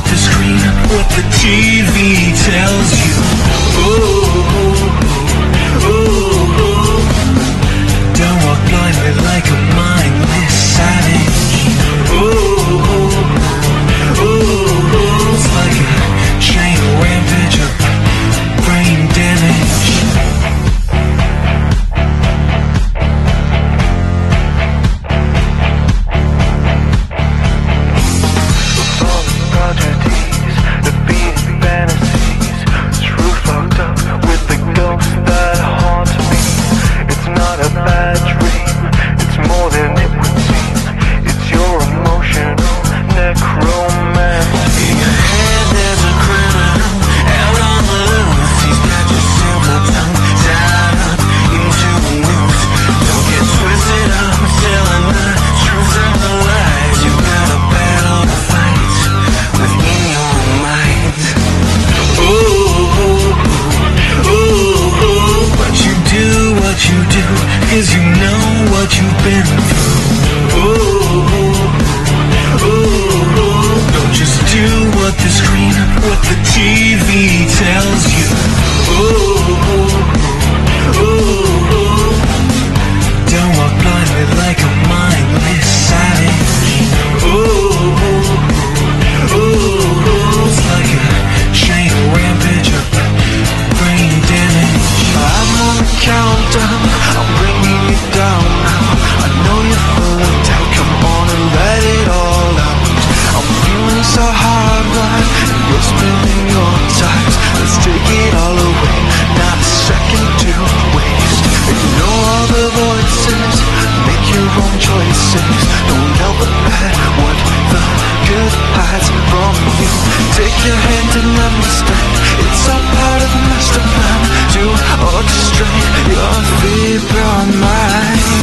what the screen, what the TV tells you. Ooh. It's all part of the masterplan To orchestrate your feeble mind